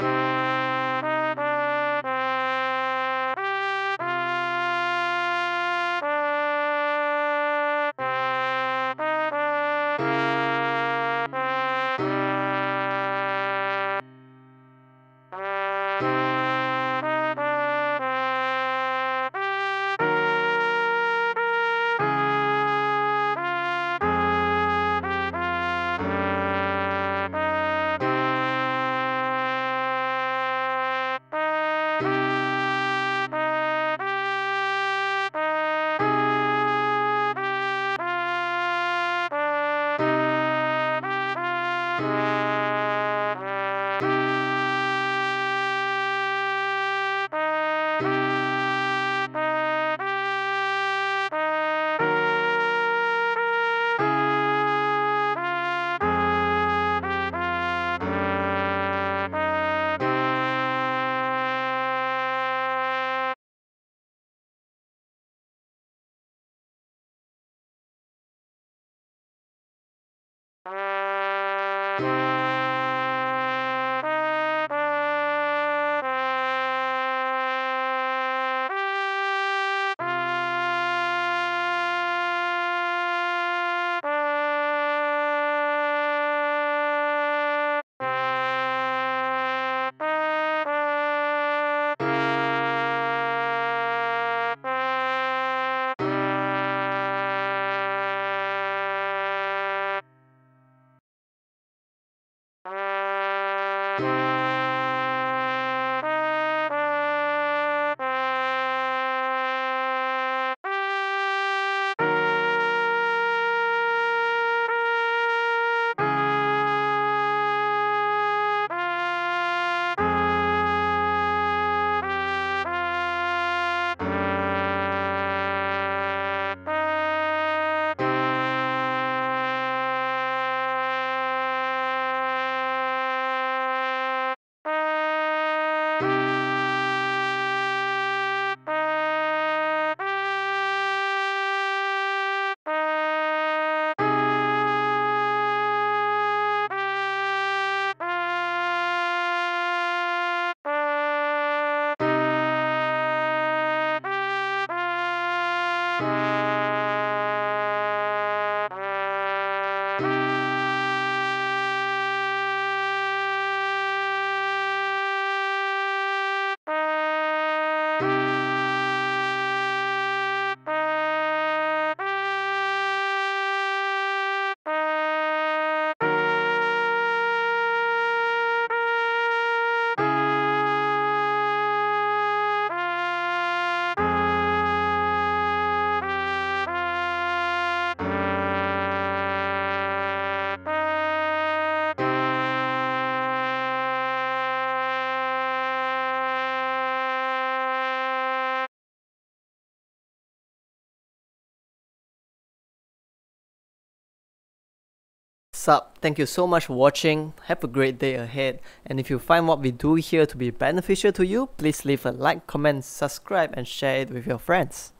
Música Música Sup, thank you so much for watching, have a great day ahead, and if you find what we do here to be beneficial to you, please leave a like, comment, subscribe and share it with your friends.